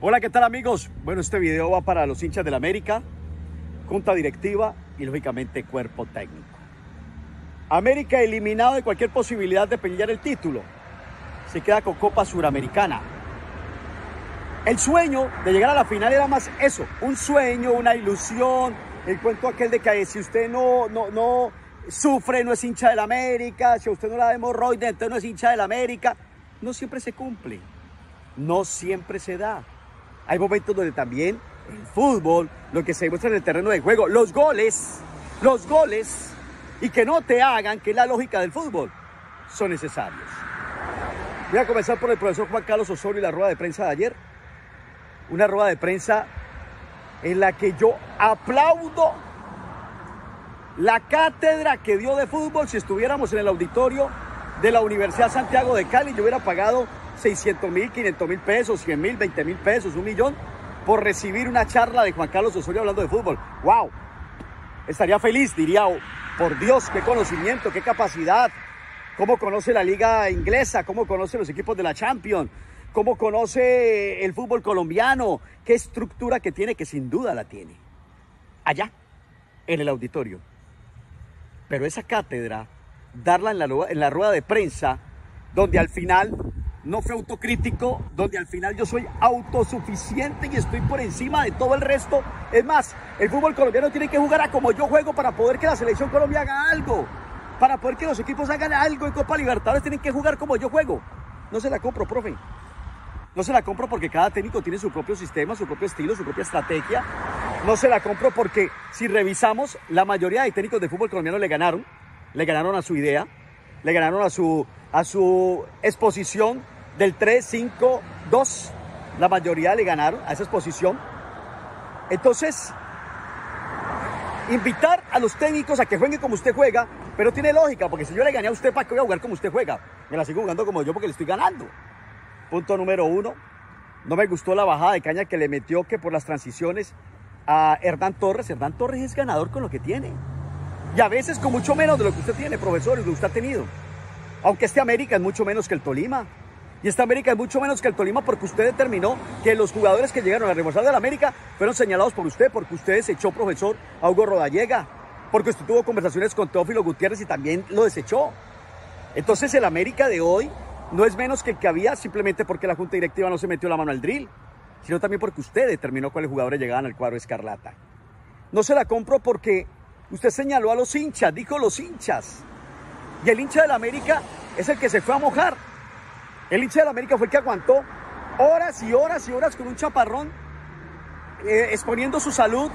Hola, ¿qué tal amigos? Bueno, este video va para los hinchas del América, junta directiva y lógicamente cuerpo técnico. América eliminado de cualquier posibilidad de pelear el título. Se queda con Copa Suramericana. El sueño de llegar a la final era más eso, un sueño, una ilusión, el cuento aquel de que si usted no, no, no sufre, no es hincha del América, si usted no la da hemorroides, entonces no es hincha del América. No siempre se cumple, no siempre se da. Hay momentos donde también el fútbol, lo que se demuestra en el terreno de juego, los goles, los goles, y que no te hagan, que es la lógica del fútbol, son necesarios. Voy a comenzar por el profesor Juan Carlos Osorio y la rueda de prensa de ayer. Una rueda de prensa en la que yo aplaudo la cátedra que dio de fútbol si estuviéramos en el auditorio de la Universidad Santiago de Cali. Yo hubiera pagado 600 mil, 500 mil pesos, 100 mil, 20 mil pesos, un millón, por recibir una charla de Juan Carlos Osorio hablando de fútbol. ¡Wow! Estaría feliz, diría, por Dios, qué conocimiento, qué capacidad, cómo conoce la liga inglesa, cómo conoce los equipos de la Champions, cómo conoce el fútbol colombiano, qué estructura que tiene, que sin duda la tiene. Allá, en el auditorio. Pero esa cátedra, darla en la, en la rueda de prensa, donde al final no fue autocrítico, donde al final yo soy autosuficiente y estoy por encima de todo el resto. Es más, el fútbol colombiano tiene que jugar a como yo juego para poder que la selección Colombia haga algo. Para poder que los equipos hagan algo en Copa Libertadores tienen que jugar como yo juego. No se la compro, profe. No se la compro porque cada técnico tiene su propio sistema, su propio estilo, su propia estrategia. No se la compro porque si revisamos, la mayoría de técnicos de fútbol colombiano le ganaron. Le ganaron a su idea, le ganaron a su, a su exposición del 3-5-2. La mayoría le ganaron a esa exposición. Entonces, invitar a los técnicos a que jueguen como usted juega, pero tiene lógica, porque si yo le gané a usted, ¿para qué voy a jugar como usted juega? Me la sigo jugando como yo porque le estoy ganando. Punto número uno. No me gustó la bajada de caña que le metió que por las transiciones a Hernán Torres. Hernán Torres es ganador con lo que tiene. Y a veces con mucho menos de lo que usted tiene, profesor, y lo que usted ha tenido. Aunque este América es mucho menos que el Tolima. Y esta América es mucho menos que el Tolima porque usted determinó que los jugadores que llegaron a reforzar de la América fueron señalados por usted, porque usted desechó, profesor, a Hugo Rodallega, porque usted tuvo conversaciones con Teófilo Gutiérrez y también lo desechó. Entonces el América de hoy no es menos que el que había simplemente porque la Junta Directiva no se metió la mano al drill, sino también porque usted determinó cuáles jugadores llegaban al cuadro escarlata. No se la compro porque usted señaló a los hinchas, dijo los hinchas. Y el hincha de la América es el que se fue a mojar. El hincha de la América fue el que aguantó horas y horas y horas con un chaparrón, eh, exponiendo su salud.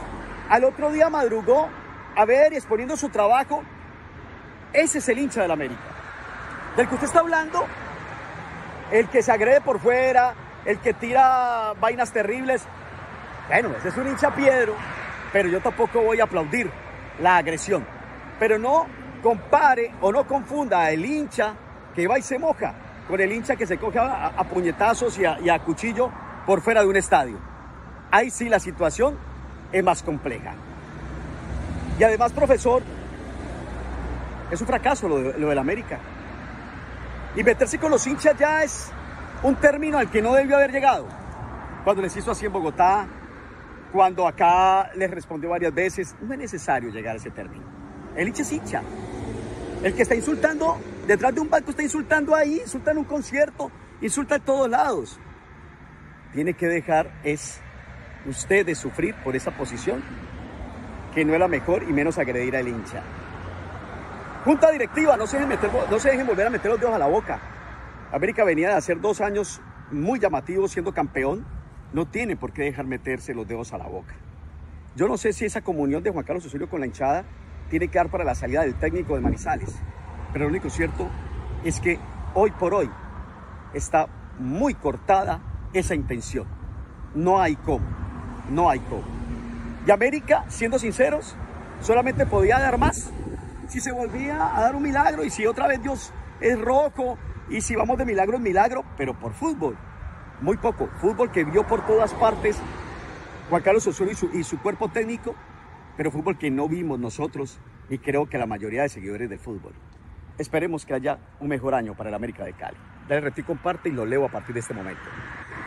Al otro día madrugó a ver y exponiendo su trabajo. Ese es el hincha de la América. Del que usted está hablando, el que se agrede por fuera, el que tira vainas terribles. Bueno, ese es un hincha piedro, pero yo tampoco voy a aplaudir la agresión. Pero no compare o no confunda el hincha que va y se moja con el hincha que se coge a, puñetazos y a, cuchillo por fuera de un estadio. Ahí sí la situación es más compleja. Y además, profesor, es un fracaso lo de, lo de la América. Y meterse con los hinchas ya es un término al que no debió haber llegado. Cuando les hizo así en Bogotá, cuando acá les respondió varias veces, no es necesario llegar a ese término. El hincha es hincha. El que está insultando detrás de un banco, está insultando ahí, insulta en un concierto, insulta en todos lados. Tiene que dejar es usted de sufrir por esa posición, que no es la mejor y menos agredir al hincha. Junta directiva, no se dejen, no se dejen volver a meter los dedos a la boca. América venía de hacer dos años muy llamativos siendo campeón. No tiene por qué dejar meterse los dedos a la boca. Yo no sé si esa comunión de Juan Carlos Osorio con la hinchada tiene que dar para la salida del técnico de Manizales. Pero lo único cierto es que hoy por hoy está muy cortada esa intención. No hay cómo, no hay cómo. Y América, siendo sinceros, solamente podía dar más si se volvía a dar un milagro y si otra vez Dios es rojo y si vamos de milagro en milagro, pero por fútbol. Muy poco. Fútbol que vio por todas partes Juan Carlos Osorio y su, y su cuerpo técnico, pero fútbol que no vimos nosotros y creo que la mayoría de seguidores del fútbol. Esperemos que haya un mejor año para el América de Cali. Dale retiro, comparte y lo leo a partir de este momento.